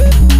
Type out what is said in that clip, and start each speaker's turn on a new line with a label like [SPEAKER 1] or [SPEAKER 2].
[SPEAKER 1] Woo!